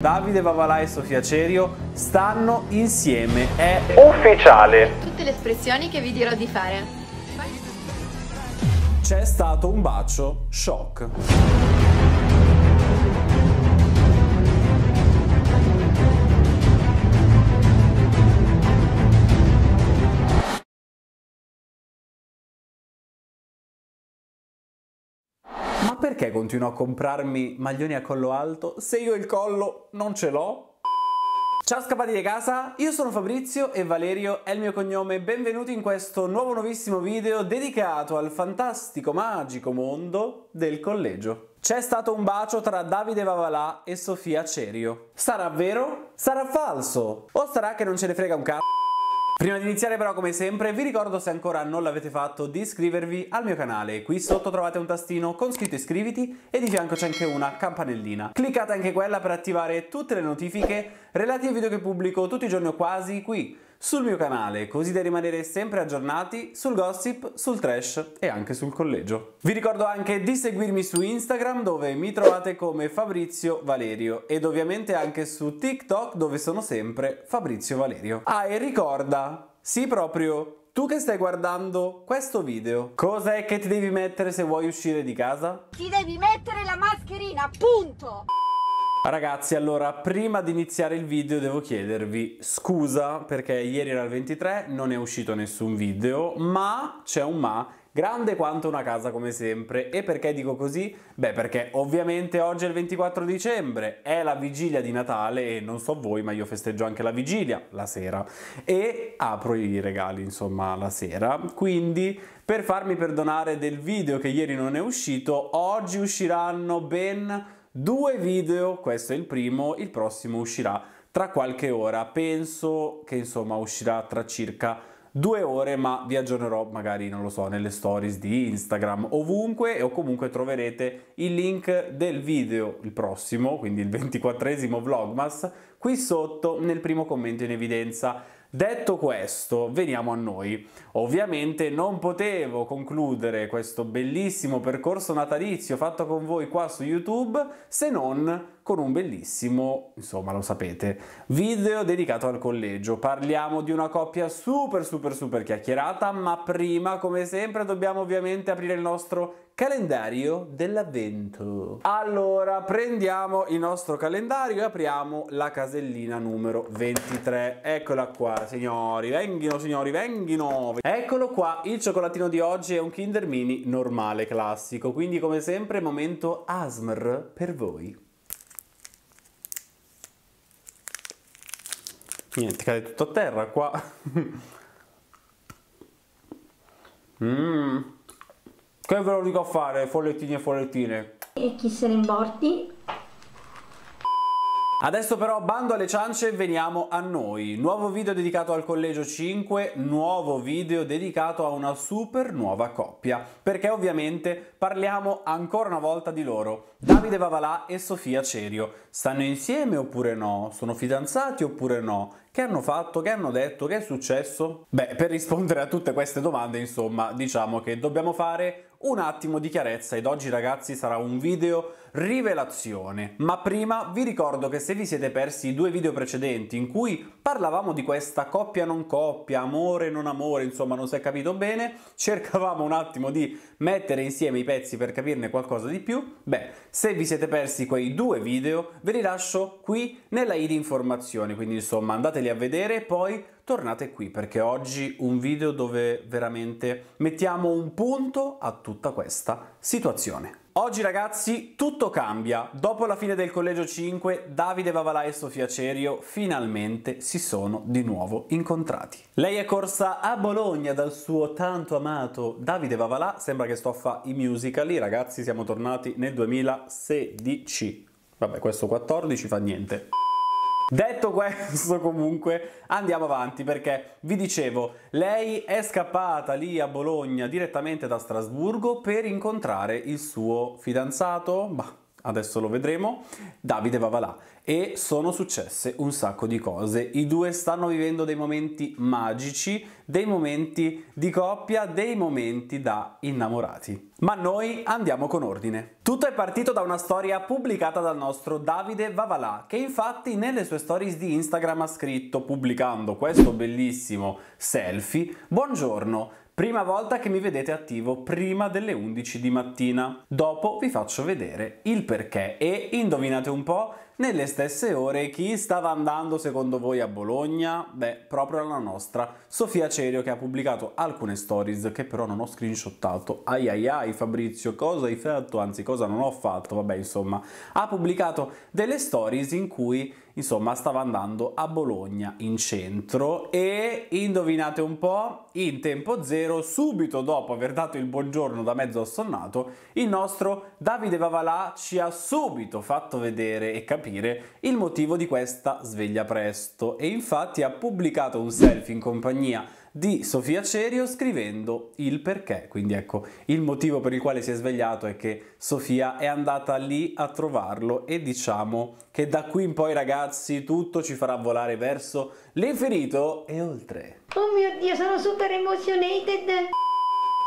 Davide Vavalà e Sofia Cerio stanno insieme, è ufficiale. Tutte le espressioni che vi dirò di fare. C'è stato un bacio shock. Continuo a comprarmi maglioni a collo alto se io il collo non ce l'ho? Ciao scappati di casa, io sono Fabrizio e Valerio è il mio cognome. Benvenuti in questo nuovo nuovissimo video dedicato al fantastico magico mondo del collegio. C'è stato un bacio tra Davide Vavalà e Sofia Cerio. Sarà vero? Sarà falso? O sarà che non ce ne frega un cazzo? Prima di iniziare però come sempre vi ricordo se ancora non l'avete fatto di iscrivervi al mio canale. Qui sotto trovate un tastino con scritto iscriviti e di fianco c'è anche una campanellina. Cliccate anche quella per attivare tutte le notifiche relative ai video che pubblico tutti i giorni o quasi qui sul mio canale, così da rimanere sempre aggiornati sul gossip, sul trash e anche sul collegio. Vi ricordo anche di seguirmi su Instagram dove mi trovate come Fabrizio Valerio ed ovviamente anche su TikTok dove sono sempre Fabrizio Valerio. Ah e ricorda, sì proprio tu che stai guardando questo video, cos'è che ti devi mettere se vuoi uscire di casa? Ti devi mettere la mascherina, punto! Ragazzi, allora, prima di iniziare il video devo chiedervi scusa perché ieri era il 23, non è uscito nessun video, ma c'è un ma grande quanto una casa come sempre. E perché dico così? Beh, perché ovviamente oggi è il 24 dicembre, è la vigilia di Natale e non so voi, ma io festeggio anche la vigilia la sera e apro i regali, insomma, la sera. Quindi, per farmi perdonare del video che ieri non è uscito, oggi usciranno ben due video, questo è il primo, il prossimo uscirà tra qualche ora, penso che insomma uscirà tra circa due ore, ma vi aggiornerò magari, non lo so, nelle stories di Instagram, ovunque o comunque troverete il link del video, il prossimo, quindi il 24esimo Vlogmas, qui sotto nel primo commento in evidenza. Detto questo, veniamo a noi. Ovviamente non potevo concludere questo bellissimo percorso natalizio fatto con voi qua su YouTube se non con un bellissimo, insomma lo sapete, video dedicato al collegio. Parliamo di una coppia super super super chiacchierata, ma prima come sempre dobbiamo ovviamente aprire il nostro calendario dell'avvento. Allora, prendiamo il nostro calendario e apriamo la casellina numero 23. Eccola qua, signori, venghino signori, venghino. Eccolo qua, il cioccolatino di oggi è un Kinder Mini normale, classico, quindi come sempre momento ASMR per voi. Niente, cade tutto a terra qua. Mmm. Che ve lo dico a fare, follettini e follettine? E chi se ne importi? Adesso però bando alle ciance, veniamo a noi. Nuovo video dedicato al collegio 5, nuovo video dedicato a una super nuova coppia, perché ovviamente parliamo ancora una volta di loro. Davide Vavalà e Sofia Cerio. Stanno insieme oppure no? Sono fidanzati oppure no? Che hanno fatto? Che hanno detto? Che è successo? Beh, per rispondere a tutte queste domande, insomma, diciamo che dobbiamo fare un attimo di chiarezza ed oggi ragazzi sarà un video rivelazione. Ma prima vi ricordo che se vi siete persi i due video precedenti in cui parlavamo di questa coppia non coppia, amore non amore, insomma non si è capito bene, cercavamo un attimo di mettere insieme i pezzi per capirne qualcosa di più, beh, se vi siete persi quei due video ve li lascio qui nella i di informazioni, quindi insomma andateli a vedere e poi tornate qui perché oggi un video dove veramente mettiamo un punto a tutta questa situazione. Oggi ragazzi tutto cambia. Dopo la fine del collegio 5, Davide Vavalà e Sofia Cerio finalmente si sono di nuovo incontrati. Lei è corsa a Bologna dal suo tanto amato Davide Vavalà, sembra che sto a fare i musical, ragazzi siamo tornati nel 2016. Vabbè, questo 14 fa niente. Detto questo comunque andiamo avanti perché vi dicevo lei è scappata lì a Bologna direttamente da Strasburgo per incontrare il suo fidanzato, bah, adesso lo vedremo, Davide va là e sono successe un sacco di cose. I due stanno vivendo dei momenti magici, dei momenti di coppia, dei momenti da innamorati. Ma noi andiamo con ordine. Tutto è partito da una storia pubblicata dal nostro Davide Vavalà, che infatti nelle sue stories di Instagram ha scritto, pubblicando questo bellissimo selfie, Buongiorno, Prima volta che mi vedete attivo prima delle 11 di mattina. Dopo vi faccio vedere il perché e indovinate un po' nelle stesse ore chi stava andando secondo voi a Bologna? Beh, proprio la nostra Sofia Cerio che ha pubblicato alcune stories che però non ho screenshottato. Ai ai ai Fabrizio, cosa hai fatto? Anzi, cosa non ho fatto? Vabbè, insomma, ha pubblicato delle stories in cui insomma stava andando a Bologna in centro e indovinate un po' in tempo zero subito dopo aver dato il buongiorno da mezzo assonnato il nostro Davide Vavalà ci ha subito fatto vedere e capire il motivo di questa sveglia presto. E infatti ha pubblicato un selfie in compagnia di Sofia Cerio scrivendo il perché. Quindi ecco, il motivo per il quale si è svegliato è che Sofia è andata lì a trovarlo e diciamo che da qui in poi ragazzi tutto ci farà volare verso l'infinito e oltre. Oh mio Dio, sono super emotionated!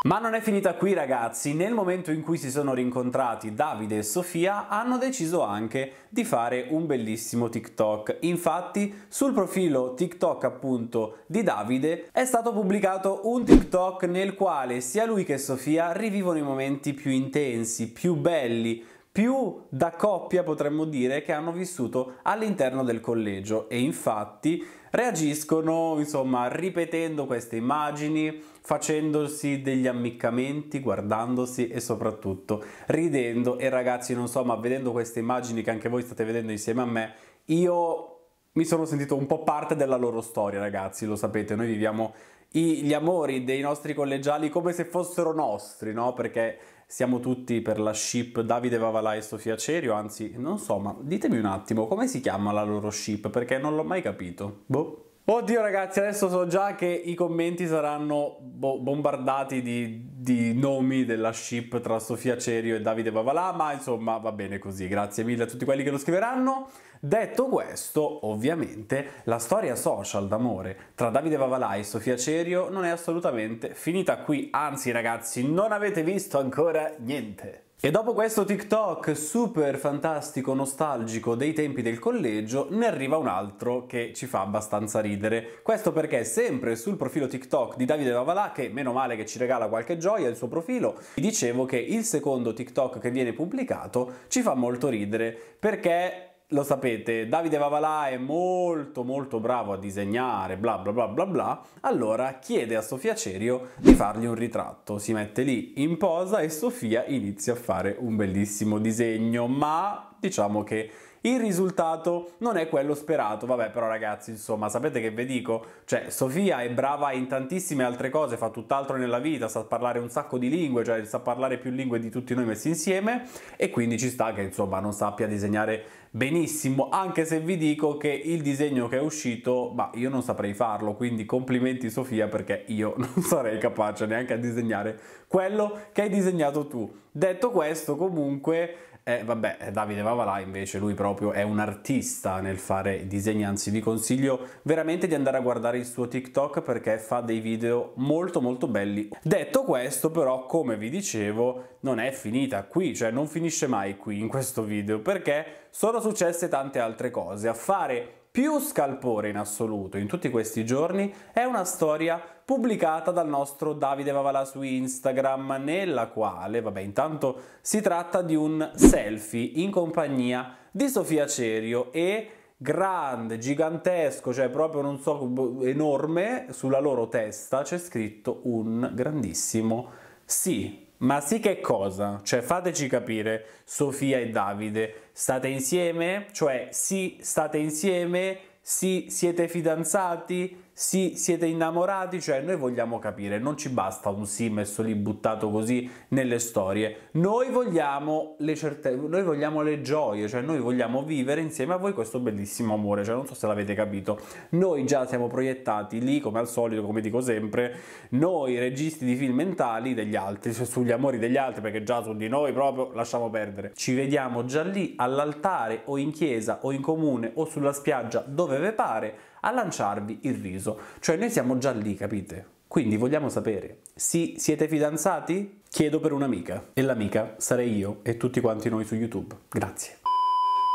Ma non è finita qui ragazzi, nel momento in cui si sono rincontrati Davide e Sofia hanno deciso anche di fare un bellissimo TikTok. Infatti sul profilo TikTok appunto di Davide è stato pubblicato un TikTok nel quale sia lui che Sofia rivivono i momenti più intensi, più belli, più da coppia potremmo dire che hanno vissuto all'interno del collegio e infatti reagiscono insomma ripetendo queste immagini facendosi degli ammiccamenti guardandosi e soprattutto ridendo e ragazzi non so ma vedendo queste immagini che anche voi state vedendo insieme a me io mi sono sentito un po' parte della loro storia ragazzi lo sapete noi viviamo gli amori dei nostri collegiali come se fossero nostri no perché siamo tutti per la ship Davide Vavalà e Sofia Cerio, anzi, non so, ma ditemi un attimo, come si chiama la loro ship? Perché non l'ho mai capito. Boh. Oddio ragazzi, adesso so già che i commenti saranno bo- bombardati di, di, nomi della ship tra Sofia Cerio e Davide Vavalà, ma insomma va bene così, grazie mille a tutti quelli che lo scriveranno. Detto questo, ovviamente, la storia social d'amore tra Davide Vavalà e Sofia Cerio non è assolutamente finita qui, anzi ragazzi, non avete visto ancora niente. E dopo questo TikTok super fantastico, nostalgico dei tempi del collegio, ne arriva un altro che ci fa abbastanza ridere. Questo perché sempre sul profilo TikTok di Davide Vavalà, che meno male che ci regala qualche gioia il suo profilo, vi dicevo che il secondo TikTok che viene pubblicato ci fa molto ridere perché lo sapete, Davide Vavalà è molto molto bravo a disegnare, bla bla bla bla bla, allora chiede a Sofia Cerio di fargli un ritratto, si mette lì in posa e Sofia inizia a fare un bellissimo disegno, ma diciamo che il risultato non è quello sperato, vabbè però ragazzi insomma sapete che vi dico, cioè Sofia è brava in tantissime altre cose, fa tutt'altro nella vita, sa parlare un sacco di lingue, cioè sa parlare più lingue di tutti noi messi insieme e quindi ci sta che insomma non sappia disegnare benissimo, anche se vi dico che il disegno che è uscito, ma io non saprei farlo, quindi complimenti Sofia perché io non sarei capace neanche a disegnare quello che hai disegnato tu. Detto questo comunque eh, vabbè, Davide Vavalà invece, lui proprio è un artista nel fare disegni, anzi vi consiglio veramente di andare a guardare il suo TikTok perché fa dei video molto molto belli. Detto questo però, come vi dicevo, non è finita qui, cioè non finisce mai qui in questo video perché sono successe tante altre cose. A fare più scalpore in assoluto in tutti questi giorni è una storia pubblicata dal nostro Davide Vavalà su Instagram nella quale, vabbè, intanto si tratta di un selfie in compagnia di Sofia Cerio e grande, gigantesco, cioè proprio non so, enorme, sulla loro testa c'è scritto un grandissimo sì. Ma sì che cosa? Cioè fateci capire, Sofia e Davide, state insieme? Cioè sì, state insieme? Sì, siete fidanzati? Sì, siete innamorati? Cioè, noi vogliamo capire, non ci basta un sì messo lì buttato così nelle storie. Noi vogliamo le certezze, noi vogliamo le gioie, cioè noi vogliamo vivere insieme a voi questo bellissimo amore. Cioè, non so se l'avete capito. Noi già siamo proiettati lì, come al solito, come dico sempre, noi registi di film mentali degli altri, cioè sugli amori degli altri, perché già su di noi proprio lasciamo perdere. Ci vediamo già lì all'altare o in chiesa o in comune o sulla spiaggia dove ve pare a lanciarvi il riso. Cioè noi siamo già lì, capite? Quindi vogliamo sapere, sì, siete fidanzati? Chiedo per un'amica e l'amica sarei io e tutti quanti noi su YouTube. Grazie.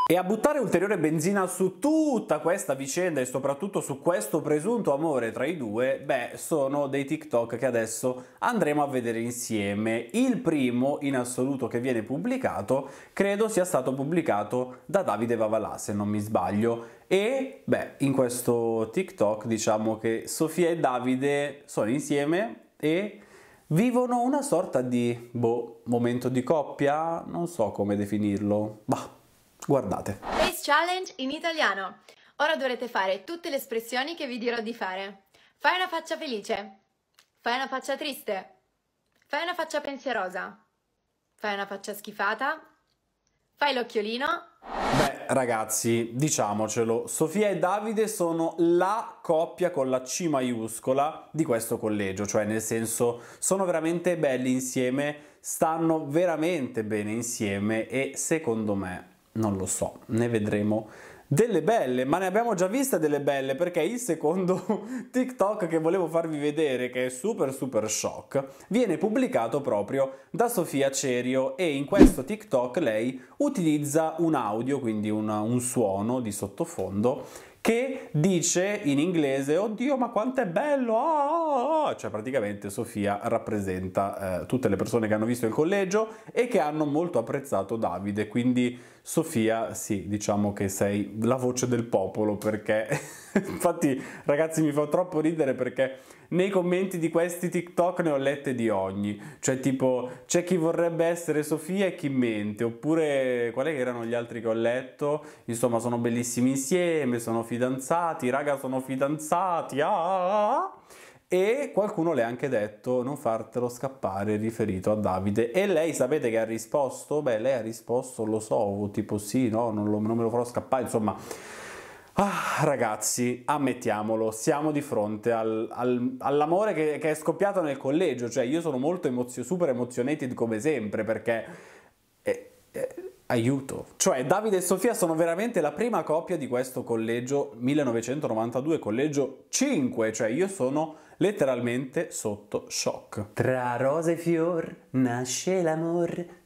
E a buttare ulteriore benzina su tutta questa vicenda e soprattutto su questo presunto amore tra i due, beh, sono dei TikTok che adesso andremo a vedere insieme. Il primo in assoluto che viene pubblicato credo sia stato pubblicato da Davide Vavalà, se non mi sbaglio. E, beh, in questo TikTok diciamo che Sofia e Davide sono insieme e vivono una sorta di, boh, momento di coppia? Non so come definirlo. Bah Guardate. Face Challenge in italiano. Ora dovrete fare tutte le espressioni che vi dirò di fare. Fai una faccia felice. Fai una faccia triste. Fai una faccia pensierosa. Fai una faccia schifata. Fai l'occhiolino. Beh, ragazzi, diciamocelo, Sofia e Davide sono la coppia con la C maiuscola di questo collegio, cioè nel senso sono veramente belli insieme, stanno veramente bene insieme e secondo me non lo so, ne vedremo. Delle belle, ma ne abbiamo già viste delle belle perché il secondo TikTok che volevo farvi vedere, che è super super shock, viene pubblicato proprio da Sofia Cerio e in questo TikTok lei utilizza un audio, quindi una, un suono di sottofondo che dice in inglese oddio ma quanto è bello ah. cioè praticamente Sofia rappresenta eh, tutte le persone che hanno visto il collegio e che hanno molto apprezzato Davide quindi Sofia sì diciamo che sei la voce del popolo perché infatti ragazzi mi fa troppo ridere perché nei commenti di questi TikTok ne ho lette di ogni, cioè tipo c'è chi vorrebbe essere Sofia e chi mente, oppure quali erano gli altri che ho letto, insomma sono bellissimi insieme, sono fidanzati, raga sono fidanzati, ah, ah, ah. E qualcuno le ha anche detto non fartelo scappare riferito a Davide. E lei sapete che ha risposto? Beh, lei ha risposto, lo so, tipo sì, no, non, lo, non me lo farò scappare, insomma Ah, ragazzi, ammettiamolo, siamo di fronte al, al, all'amore che, che, è scoppiato nel collegio, cioè io sono molto emozio, super emozionated come sempre perché... Eh, eh, aiuto. Cioè Davide e Sofia sono veramente la prima coppia di questo collegio 1992, collegio 5, cioè io sono letteralmente sotto shock. Tra rose e fior nasce l'amore.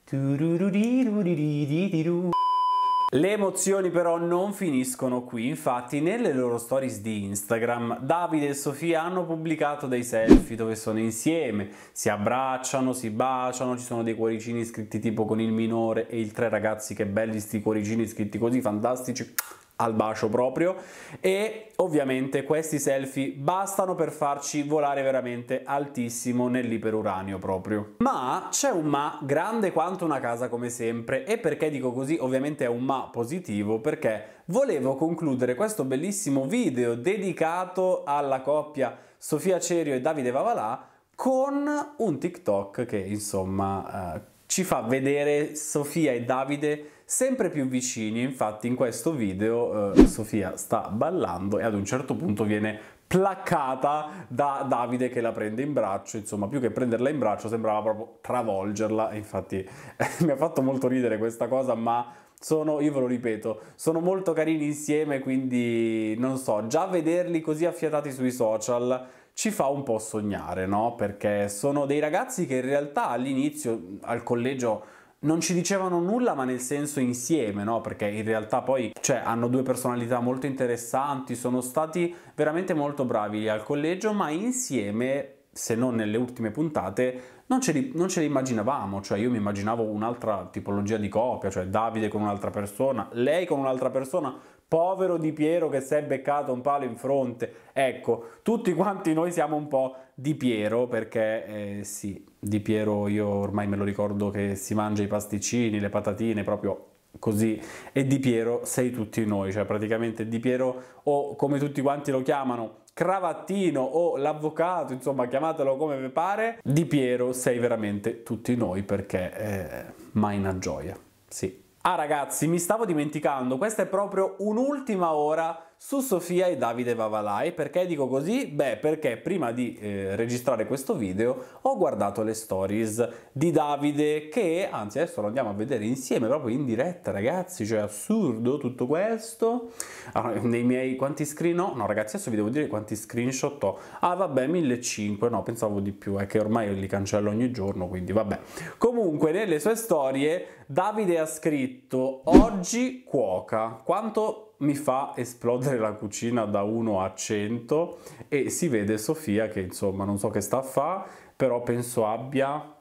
Le emozioni però non finiscono qui, infatti nelle loro stories di Instagram Davide e Sofia hanno pubblicato dei selfie dove sono insieme, si abbracciano, si baciano, ci sono dei cuoricini scritti tipo con il minore e il tre ragazzi, che belli sti cuoricini scritti così, fantastici, al bacio proprio. E ovviamente questi selfie bastano per farci volare veramente altissimo nell'iperuranio proprio. Ma c'è un ma grande quanto una casa come sempre. E perché dico così? Ovviamente è un ma positivo perché volevo concludere questo bellissimo video dedicato alla coppia Sofia Cerio e Davide Vavalà con un TikTok che insomma eh, ci fa vedere Sofia e Davide sempre più vicini, infatti in questo video eh, Sofia sta ballando e ad un certo punto viene placcata da Davide che la prende in braccio, insomma più che prenderla in braccio sembrava proprio travolgerla, infatti mi ha fatto molto ridere questa cosa ma sono, io ve lo ripeto, sono molto carini insieme quindi non so, già vederli così affiatati sui social ci fa un po' sognare, no? Perché sono dei ragazzi che in realtà all'inizio al collegio non ci dicevano nulla ma nel senso insieme, no? Perché in realtà poi cioè, hanno due personalità molto interessanti, sono stati veramente molto bravi al collegio, ma insieme, se non nelle ultime puntate, non ce, li, non ce li immaginavamo, cioè io mi immaginavo un'altra tipologia di coppia, cioè Davide con un'altra persona, lei con un'altra persona, povero Di Piero che si è beccato un palo in fronte. Ecco, tutti quanti noi siamo un po' Di Piero perché eh, sì, Di Piero io ormai me lo ricordo che si mangia i pasticcini, le patatine, proprio così. E Di Piero sei tutti noi, cioè praticamente Di Piero o come tutti quanti lo chiamano Cravattino o l'avvocato, insomma chiamatelo come vi pare, Di Piero sei veramente tutti noi perché è mai una gioia, sì. Ah ragazzi, mi stavo dimenticando, questa è proprio un'ultima ora su Sofia e Davide Vavalai. Perché dico così? Beh, perché prima di eh, registrare questo video ho guardato le stories di Davide che, anzi adesso lo andiamo a vedere insieme proprio in diretta ragazzi, cioè assurdo tutto questo. Allora, nei miei quanti screen ho? No ragazzi adesso vi devo dire quanti screenshot ho. Ah vabbè 1500, no pensavo di più, è che ormai li cancello ogni giorno quindi vabbè. Comunque nelle sue storie Davide ha scritto oggi cuoca, quanto mi fa esplodere la cucina da 1 a 100 e si vede Sofia che insomma non so che sta a fa, però penso abbia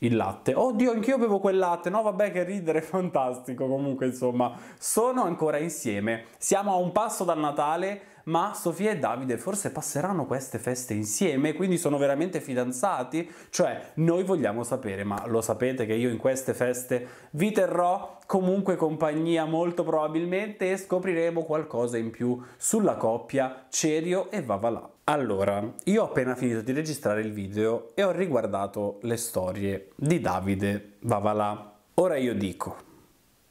il latte. Oddio, anch'io bevo quel latte. No, vabbè, che ridere, fantastico. Comunque, insomma, sono ancora insieme. Siamo a un passo dal Natale ma Sofia e Davide forse passeranno queste feste insieme, quindi sono veramente fidanzati? Cioè, noi vogliamo sapere, ma lo sapete che io in queste feste vi terrò comunque compagnia molto probabilmente e scopriremo qualcosa in più sulla coppia Cerio e Vavalà. Allora, io ho appena finito di registrare il video e ho riguardato le storie di Davide Vavalà. Ora io dico,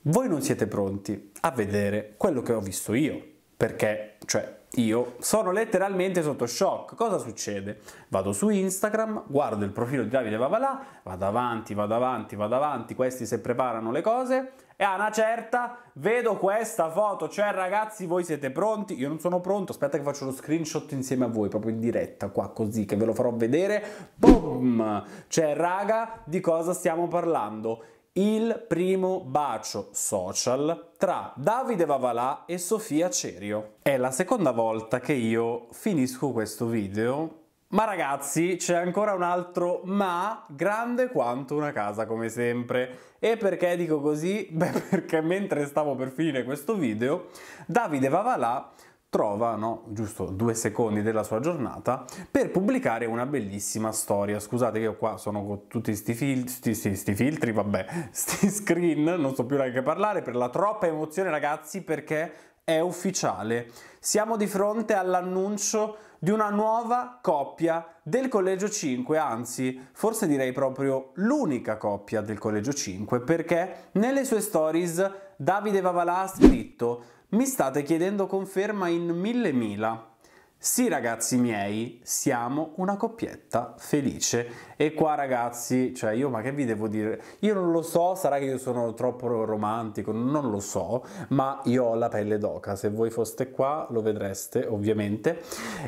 voi non siete pronti a vedere quello che ho visto io, perché, cioè, io sono letteralmente sotto shock. Cosa succede? Vado su Instagram, guardo il profilo di Davide Vavalà, vado avanti, vado avanti, vado avanti, questi se preparano le cose e a una certa vedo questa foto, cioè ragazzi voi siete pronti? Io non sono pronto, aspetta che faccio lo screenshot insieme a voi, proprio in diretta qua così che ve lo farò vedere. Boom! Cioè raga, di cosa stiamo parlando? Il primo bacio social tra Davide Vavalà e Sofia Cerio. È la seconda volta che io finisco questo video ma ragazzi, c'è ancora un altro ma grande quanto una casa come sempre. E perché dico così? Beh, perché mentre stavo per finire questo video, Davide Vavalà trova, no, giusto due secondi della sua giornata per pubblicare una bellissima storia. Scusate che io qua sono con tutti sti, fil- filtri, vabbè, sti screen, non so più neanche parlare per la troppa emozione ragazzi perché è ufficiale. Siamo di fronte all'annuncio di una nuova coppia del Collegio 5, anzi, forse direi proprio l'unica coppia del Collegio 5, perché nelle sue stories Davide Vavalà ha scritto mi state chiedendo conferma in mille mila. Sì ragazzi miei, siamo una coppietta felice. E qua ragazzi, cioè io ma che vi devo dire? Io non lo so, sarà che io sono troppo romantico, non lo so, ma io ho la pelle d'oca, se voi foste qua lo vedreste ovviamente,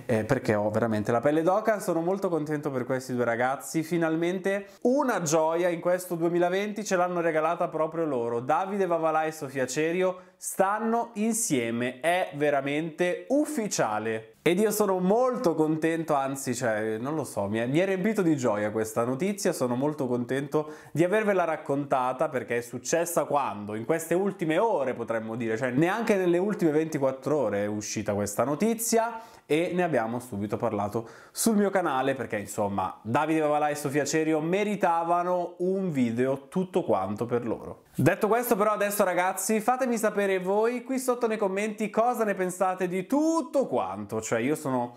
eh, perché ho veramente la pelle d'oca, sono molto contento per questi due ragazzi, finalmente una gioia in questo 2020 ce l'hanno regalata proprio loro, Davide Vavalà e Sofia Cerio stanno insieme, è veramente ufficiale. Ed io sono molto contento, anzi, cioè, non lo so, mi è, mi è, riempito di gioia questa notizia, sono molto contento di avervela raccontata perché è successa quando? In queste ultime ore potremmo dire, cioè neanche nelle ultime 24 ore è uscita questa notizia e ne abbiamo subito parlato sul mio canale perché insomma Davide Vavalà e Sofia Cerio meritavano un video tutto quanto per loro. Detto questo però adesso ragazzi fatemi sapere voi qui sotto nei commenti cosa ne pensate di tutto quanto, cioè io sono...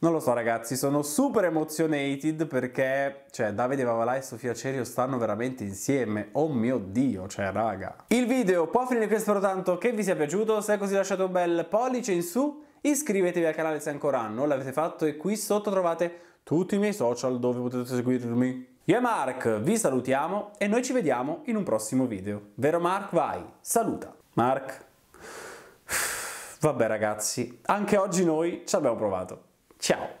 Non lo so ragazzi, sono super emozionated perché, cioè, Davide Vavalà e Sofia Cerio stanno veramente insieme. Oh mio Dio, cioè, raga. Il video può finire qui, spero tanto che vi sia piaciuto. Se è così lasciate un bel pollice in su Iscrivetevi al canale se ancora non l'avete fatto e qui sotto trovate tutti i miei social dove potete seguirmi. Io e Mark vi salutiamo e noi ci vediamo in un prossimo video. Vero Mark? Vai, saluta. Mark. Vabbè ragazzi, anche oggi noi ci abbiamo provato. Ciao.